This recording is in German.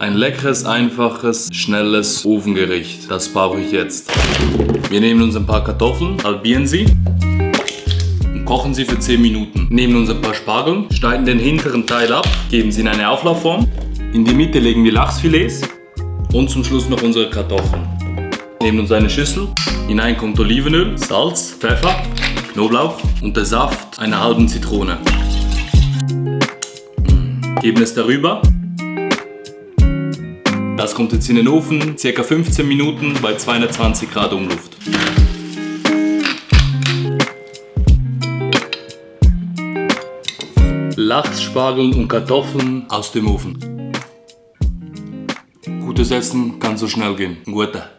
Ein leckeres, einfaches, schnelles Ofengericht. Das brauche ich jetzt. Wir nehmen uns ein paar Kartoffeln, halbieren sie und kochen sie für 10 Minuten. Nehmen uns ein paar Spargel, schneiden den hinteren Teil ab, geben sie in eine Auflaufform. In die Mitte legen wir Lachsfilets und zum Schluss noch unsere Kartoffeln. Nehmen uns eine Schüssel, hinein kommt Olivenöl, Salz, Pfeffer, Knoblauch und der Saft einer halben Zitrone. Geben es darüber das kommt jetzt in den Ofen, ca. 15 Minuten bei 220 Grad Umluft. Lachs, Spargel und Kartoffeln aus dem Ofen. Gutes Essen kann so schnell gehen. Gute.